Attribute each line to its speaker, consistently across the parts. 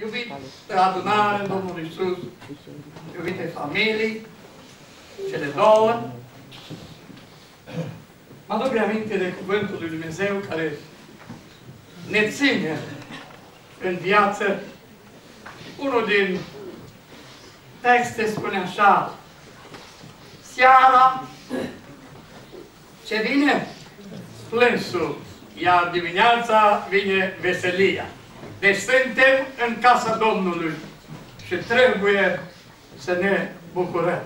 Speaker 1: Iubite adunare, Domnul Iisus, iubite familii, cele două, mă aduc aminte de Cuvântul lui Dumnezeu care ne ține în viață. Unul din texte spune așa, seara ce vine? Plânsul, iar dimineața vine veselia. Deci suntem în casa Domnului și trebuie să ne bucurăm.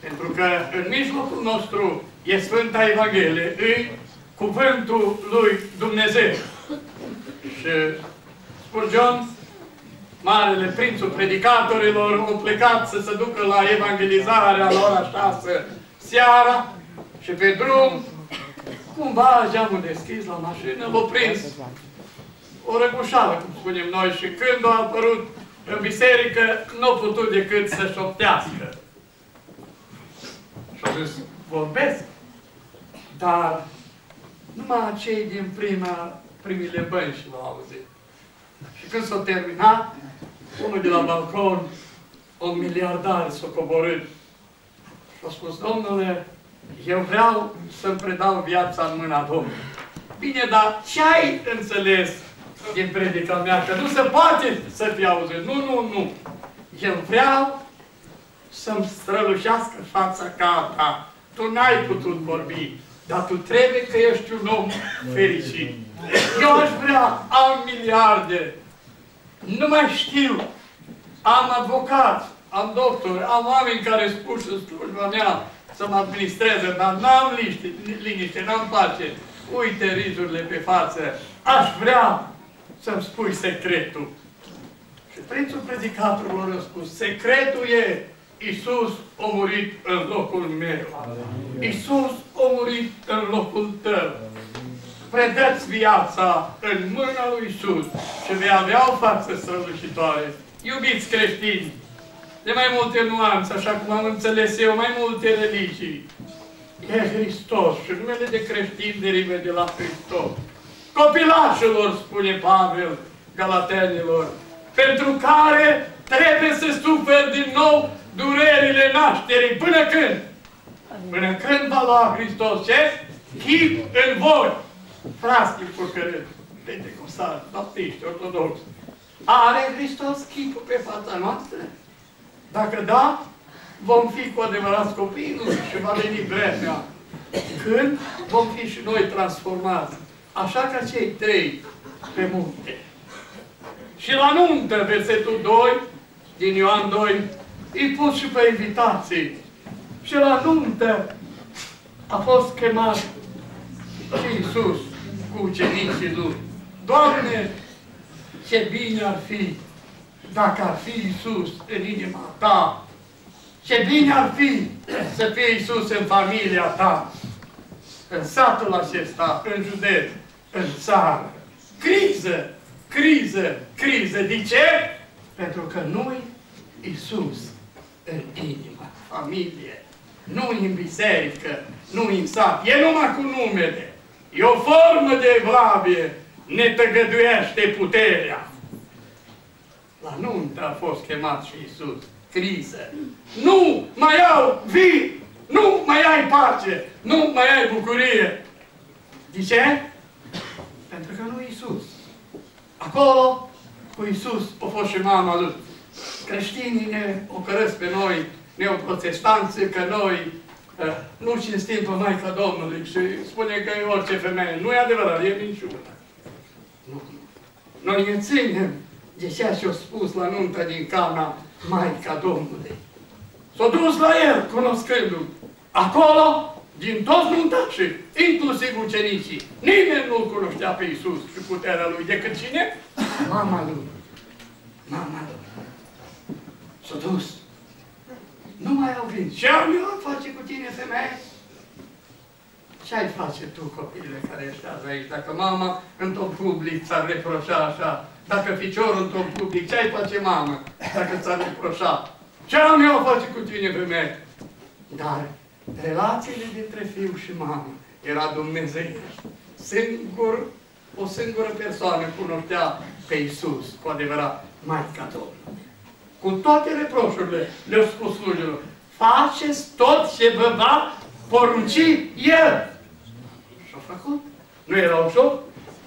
Speaker 1: Pentru că în mijlocul nostru e Sfânta Evanghelie, e cuvântul lui Dumnezeu. Și Spurgeon, marele prințul predicatorilor, au plecat să se ducă la evangelizarea la ora 6 seara și pe drum, cumva geamul deschis la mașină, l-a prins o răgușală, cum spunem noi, și când a apărut în biserică, nu a putut decât să șoptească. Și a zis, vorbesc, dar numai cei din prima, primile bănci l-au auzit. Și când s-a terminat, unul de la balcon, un miliardar s-a coborât și a spus, Domnule, eu vreau să-mi predau viața în mâna Domnului. Bine, dar ce ai înțeles din predica mea? Că nu se poate să fie auzit. Nu, nu, nu. Eu vreau să-mi strălușească fața ca ta. Tu n-ai putut vorbi, dar tu trebuie că ești un om fericit. Eu aș vrea, am miliarde, nu mai știu, am avocat, am doctor, am oameni care spun în slujba mea să mă administreze, dar n-am liniște, liniște n-am pace. Uite rizurile pe față. Aș vrea să-mi spui secretul. Și prințul predicatorului a răspuns, secretul e Iisus a murit în locul meu. Iisus a murit în locul tău. Predați viața în mâna lui Iisus și vei avea o față strălucitoare. Iubiți creștini, de mai multe nuanțe, așa cum am înțeles eu, mai multe religii. E Hristos și numele de creștin derivă de la Hristos. Copilașilor, spune Pavel Galatenilor, pentru care trebuie să suferi din nou durerile nașterii. Până când? Până când va lua Hristos ce? Chip în voi. Frații purcărâți, pentecostali, baptiști, ortodoxi. Are Hristos chipul pe fața noastră? Dacă da, vom fi cu adevărat copii și va veni vremea când vom fi și noi transformați. Așa ca cei trei pe munte. Și la nuntă, versetul 2 din Ioan 2, îi pus și pe invitații. Și la nuntă a fost chemat și Iisus cu ucenicii Lui. Doamne, ce bine ar fi dacă ar fi Iisus în inima ta. Ce bine ar fi să fie Iisus în familia ta, în satul acesta, în județ, în țară. Criză, criză, criză. De ce? Pentru că nu-i Iisus în inimă, familie, nu în biserică, nu în sat. E numai cu numele. E o formă de evlavie. Ne tăgăduiește puterea. La nuntă a fost chemat și Iisus. Criză. Nu mai au vii! Nu mai ai pace! Nu mai ai bucurie! De ce? Pentru că nu Iisus. Acolo, cu Iisus, a fost și mama lui. Creștinii ne ocărăsc pe noi, neoprotestanții, că noi uh, nu cinstim pe Maica Domnului și spune că e orice femeie. Nu e adevărat, e minciună. Nu. Noi ne ținem de ceea ce a spus la nunta din Cana Maica Domnului. S-a dus la el, cunoscându-l. Acolo, din toți nuntașii, inclusiv ucenicii, nimeni nu-L cunoștea pe Iisus și puterea Lui, decât cine? Mama Lui. Mama Lui. S-a dus. Nu mai au venit. Ce am eu face cu tine, femeie? Ce ai face tu, copilele care aștează aici? Dacă mama într-un public ți-ar reproșa așa, dacă ficiorul într-un public, ce ai face mamă dacă ți-ar reproșa? Ce am eu face cu tine, femeie? Dar relațiile dintre fiu și mamă era Dumnezeu. Singur, o singură persoană cunoștea pe Iisus, cu adevărat. Maica Domnului. Cu toate reproșurile le-au spus slujilor, faceți tot ce vă va porunci El. Și-au făcut. Nu era ușor?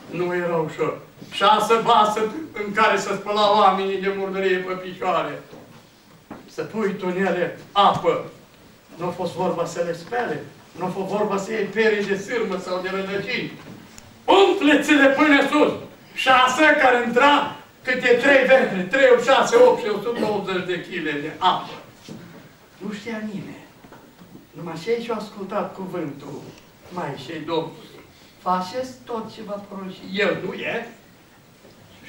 Speaker 1: Nu era ușor. Șase vase în care să spălau oamenii de murdărie pe picioare. Să pui în ele apă. Nu a fost vorba să le spele. Nu a fost vorba să iei pere de sârmă sau de rădăcini. Umpleți-le până sus. Șase care intra câte trei vetre, trei, șase, opt și 180 de kg de apă. Nu știa nimeni. Numai cei ce au ascultat cuvântul mai și Domnului. Faceți tot ce vă porunci. El nu e?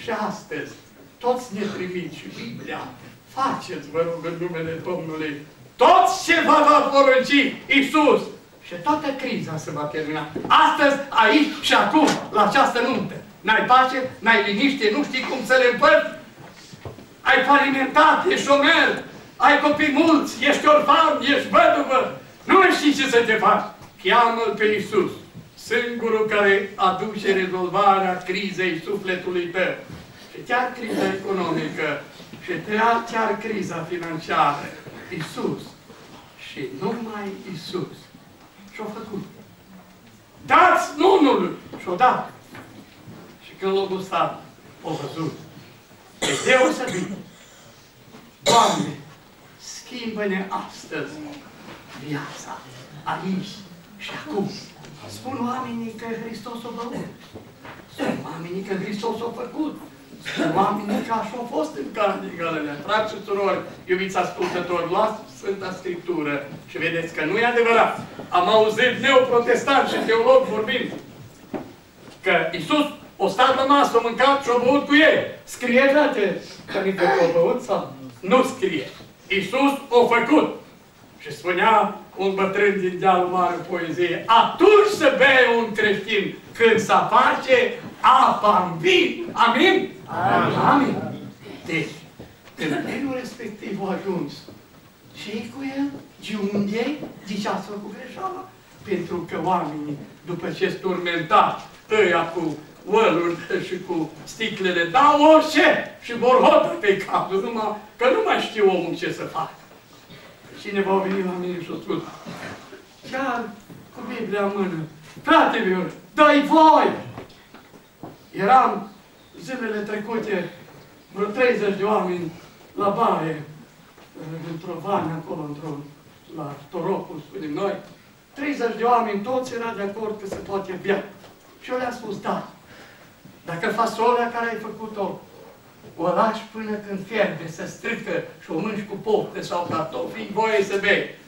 Speaker 1: Și astăzi, toți ne primiți și Biblia. Faceți, vă rog, în numele Domnului, tot ce vă va porunci Iisus. Și toată criza se va termina. Astăzi, aici și acum, la această nuntă. N-ai pace, n-ai liniște, nu știi cum să le împărți. Ai falimentat, ești șomer, ai copii mulți, ești orfan, ești văduvă. Nu mai știi ce să te faci. Cheamă-L pe Iisus, singurul care aduce rezolvarea crizei sufletului tău. Și chiar criza economică, și chiar criza financiară. Iisus. Și numai Iisus. Și-o făcut. Dați nunul! Și-o dat. Și când l-a gustat, o văzut. E deosebit. Doamne, schimbă-ne astăzi viața, aici și acum. Spun oamenii că Hristos a băut. Spun oamenii că Hristos a făcut. Spun oamenii că așa a fost în Cana din Galilea. Frați și surori, iubiți ascultători, luați Sfânta Scriptură și vedeți că nu e adevărat. Am auzit neoprotestant și teolog vorbind că Iisus o stat la masă, o mâncat și o băut cu ei. Scrie, frate, că nici o băut sau nu scrie. Iisus o făcut. Și spunea un bătrân din dealul mare poezie, atunci să bea un creștin când să face apa în vin. Amin? Amin. Amin. Deci, în felul respectiv a ajuns. ce cu el? De unde De ce ați făcut greșeala? Pentru că oamenii, după ce sunt turmentați, ăia cu oăluri și cu sticlele, dau orice și vor hotă pe cap, numai că nu mai știu omul ce să facă. Cine va veni la mine și o spus, chiar cu Biblia în mână, fratelor, dai voi! Eram zilele trecute vreo 30 de oameni la baie, într-o vană acolo, într-o, la Toropul, spunem noi. 30 de oameni, toți era de acord că se poate bea. Și eu le-am spus, da, dacă fasolea care ai făcut-o o lași până când fierbe, să strică și o mânci cu pofte sau cartofi, voie să bei.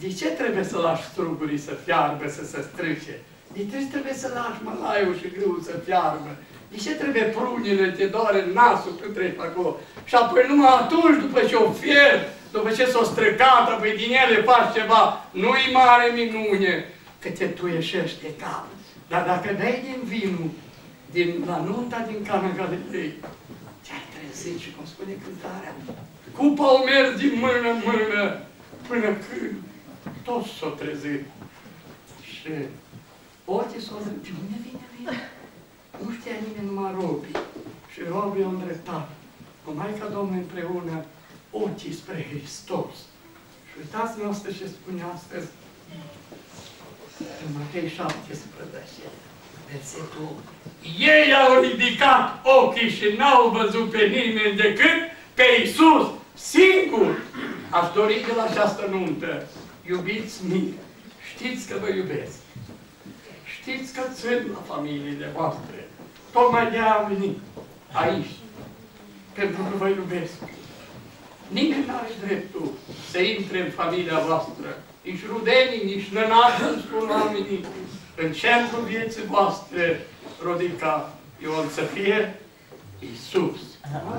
Speaker 1: De ce trebuie să lași strugurii să fiarbă, să se strice? De ce trebuie să lași mălaiul și grâul să fiarbă? De ce trebuie prunile, te doare nasul când treci acolo? Și apoi numai atunci, după ce o fierb, după ce s-o străcat, apoi din ele faci ceva, nu-i mare minune că te tuieșești de cap. Dar dacă dai din vinul, din la nunta din Cana Galilei, te-ai trezit și cum spune cântarea, cupa o mergi din mână în mână până când toți s-o trezit. Și ochii s-au de unde vine vine? Nu știa nimeni numai robii. Și robii au îndreptat. Cu Maica Domnului împreună, ochii spre Hristos. Și uitați noastră ce spune astăzi în Matei 17, versetul Ei au ridicat ochii și n-au văzut pe nimeni decât pe Iisus singur. Aș dori de la această nuntă, iubiți mine, știți că vă iubesc. Știți că țin la familiile voastre. Tocmai de am venit aici, pentru că vă iubesc. Nimeni nu are dreptul să intre în familia voastră. Nici rudenii, nici nănași, nu spun oamenii. În centrul vieții voastre, Rodica Ion, să fie Iisus.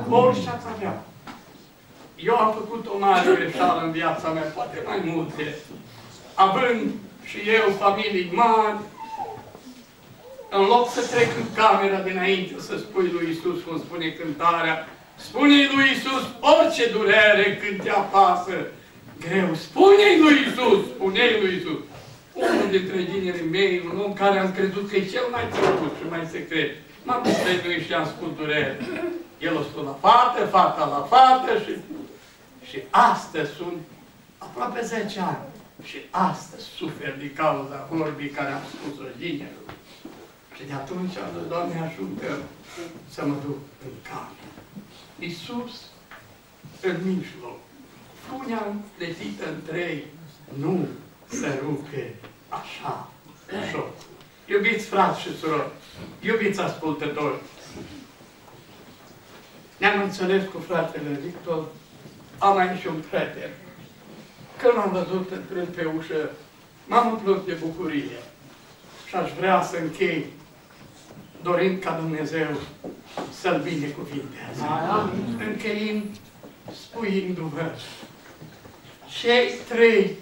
Speaker 1: Orice ați avea. Eu am făcut o mare greșeală în viața mea, poate mai multe. Având și eu familii mari, în loc să trec în camera dinainte să spui lui Isus, cum spune cântarea, spune lui Isus orice durere când te apasă greu. Spune-i lui Isus, spune-i lui Isus. Unul dintre tinerii mei, un om care am crezut că e cel mai trecut și mai secret, m-am dus lui și am spus durere. El a spus la fată, fata la fată și, și astăzi sunt aproape 10 ani. Și astăzi sufer din cauza vorbii care am spus-o ginerului. Și de atunci am zis, Doamne, ajută să mă duc în cale. Iisus, în mijloc, frunea împletită în trei, nu se rupe așa ușor. Iubiți frați și surori, iubiți ascultători, ne-am înțeles cu fratele Victor, am aici un prieten. Când l-am văzut intrând pe ușă, m-am umplut de bucurie și aș vrea să închei dorind ca Dumnezeu să-L binecuvintează. Încheind, spuindu-vă, cei trei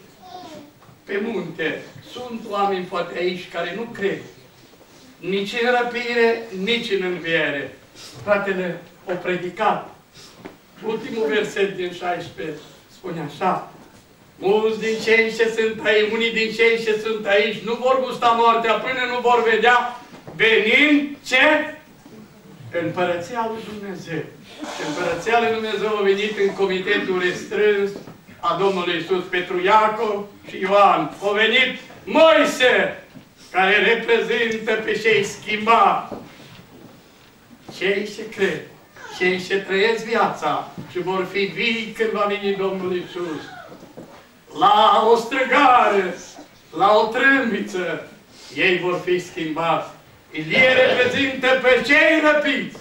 Speaker 1: pe munte sunt oameni poate aici care nu cred nici în răpire, nici în înviere. Fratele o predicat. Ultimul verset din 16 spune așa. Mulți din cei ce sunt aici, unii din cei ce sunt aici, nu vor gusta moartea până nu vor vedea venind ce? Împărăția lui Dumnezeu. Și Împărăția lui Dumnezeu a venit în comitetul restrâns a Domnului Iisus Petru Iacov și Ioan. A venit Moise, care reprezintă pe cei schimba, cei ce cred, cei ce trăiesc viața și vor fi vii când va veni Domnul Iisus. La o străgare, la o trâmbiță, ei vor fi schimbați. Ilie reprezintă pe cei răpiți.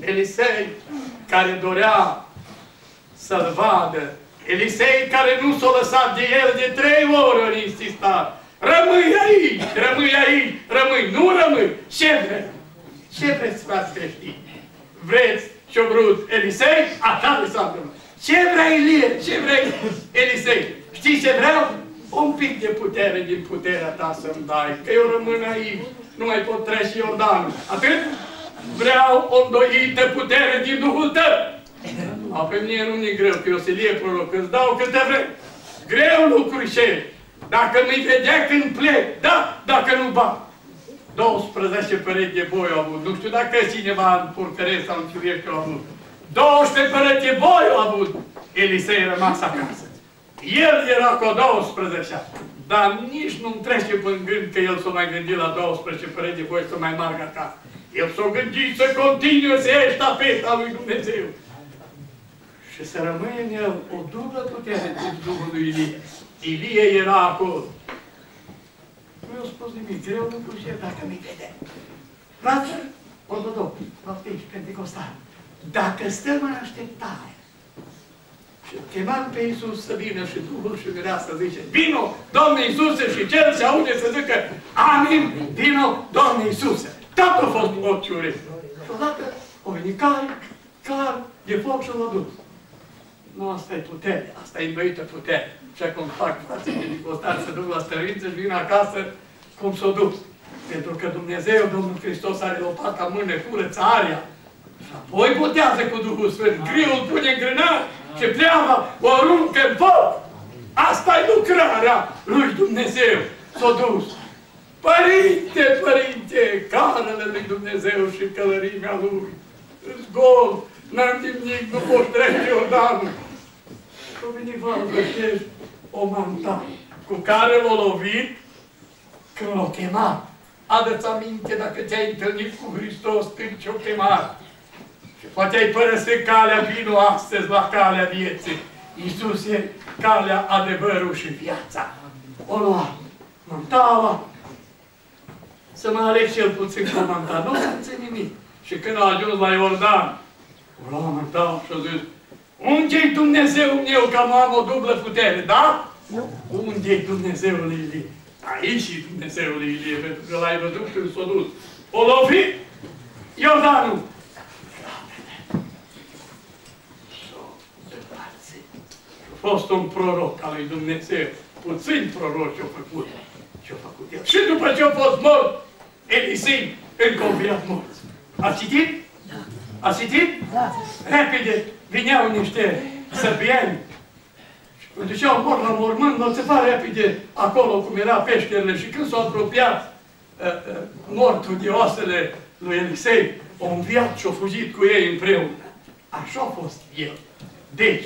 Speaker 1: Elisei, care dorea să-l vadă. Elisei, care nu s-a lăsat de el de trei ori ori insistat. Rămâi aici, rămâi aici, rămâi, nu rămâi. Ce vreți? Ce vreți, frați creștini? Vreți ce-o vrut Elisei? Așa de s-a întâmplat. Ce vrea Ilie? Ce vrei Elisei? Știți ce vreau? Un pic de putere din puterea ta să-mi dai, că eu rămân aici, nu mai pot trece Iordanul. Atât? Vreau o îndoită putere din Duhul tău. A, pe mine nu mi-e greu, că eu se lie proroc, îți dau câte vrei. Greu lucruri ce Dacă mi vedea când plec, da, dacă nu bat. 12 perechi de boi au avut. Nu știu dacă cineva în Purcărești sau în Chiuiești au avut. 12 perechi de boi au avut. Elisei rămas acasă. El era cu 12 dar nici nu-mi trece până gând că el s-a mai gândit la 12 perechi de boi să mai margă acasă. El s-a gândit să continue să ia ștafeta lui Dumnezeu. Și să rămâne în el o dublă putere din Duhul lui Ilie. Ilie era acolo. Nu i-a spus nimic, greu lucru și dacă mi vede. Frate, ortodox, baptiști, pentecostal, dacă stăm în așteptare și chemam pe Iisus să vină și Duhul și vrea să zice, vino, Doamne Iisuse, și cel se aude să zică, Amin, vino, Doamne Iisuse. Tot a fost ochiuri. Și odată o venit cai, car, de foc și l-a dus. Nu, asta e putere, asta e îndoită putere. Și acum fac frații pentecostali să duc la stărință și vin acasă cum s-o dus. Pentru că Dumnezeu, Domnul Hristos, are lopata în mână, curăță aria. Și apoi botează cu Duhul Sfânt. Griul pune în grânar și pleava o aruncă în foc. asta e lucrarea lui Dumnezeu. S-a dus. Părinte, Părinte, carele lui Dumnezeu și călărimea Lui. Îți gol, n-am nimic, nu pot trece Iordanul. Și a venit Valvășești, o manta cu care l-a lovit când l-a chemat. Adă-ți aminte dacă te-ai întâlnit cu Hristos când ce-o chemat. Și poate ai părăsit calea, vino astăzi la calea vieții. Iisus e calea, adevărul și viața. O lua mantaua, să mă aleg cel puțin cu manta. Nu simți nimic. Și când a ajuns la Iordan, o lua mantaua și a zis, unde-i Dumnezeu meu că am o dublă putere, da? Nu. Unde-i Dumnezeul Ilie? Aici e Dumnezeul Ilie, pentru că l-ai văzut când s-a dus. O lovit Iordanul. Fost un proroc al lui Dumnezeu. Puțin proroc ce-a făcut. Ce-a făcut el. Și după ce a fost mort, Elisei înconviat mort. A citit? Da. A citit? Da. Repede vineau niște săbieni îmi duceau mor la mormânt, mă țepa repede acolo cum era peșterile și când s-a apropiat uh, uh, mortul de oasele lui Elisei, o înviat și-o fugit cu ei împreună. Așa a fost el. Deci,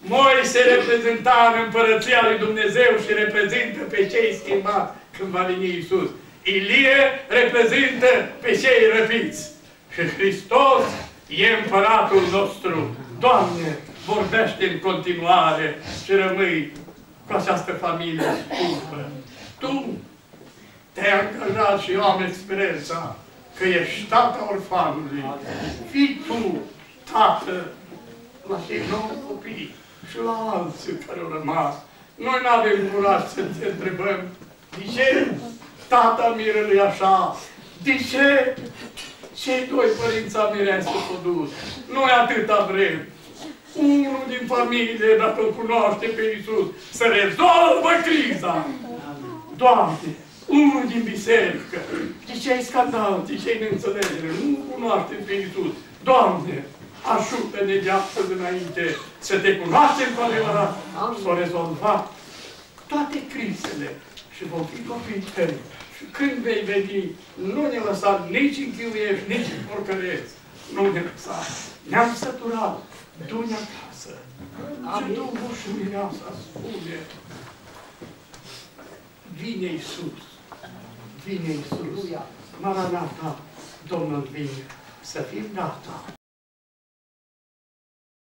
Speaker 1: Moise reprezenta în împărăția lui Dumnezeu și reprezintă pe cei schimbați când va veni Iisus. Ilie reprezintă pe cei răpiți. Și Hristos e împăratul nostru. Doamne, vorbește în continuare și rămâi cu această familie scumpă. Tu te-ai angajat și eu am experiența că ești tata orfanului. Fii tu tată la cei nouă copii și la alții care au rămas. Noi nu avem curaj să te întrebăm de ce tata miră așa? De ce cei doi părinți a mireasă s-au dus? Noi atâta vrem. Unul din familie, dacă îl cunoaște pe Iisus, să rezolvă criza. Doamne, unul din biserică, de ce ai scandal, de ce ai neînțelegere, nu cunoaște pe Iisus. Doamne, ajută-ne de astăzi înainte să te cunoaștem cu adevărat și să rezolva toate crizele și vom fi copii tăi. Și când vei veni, nu ne lăsa nici în chiuiești, nici în porcăreți. Nu ne lăsa. Ne-am săturat. Du-ne acasă. Și Duhul și Mireasa spune, vine Iisus. Vine Iisus. Maranata, Domnul vine. Să fim gata.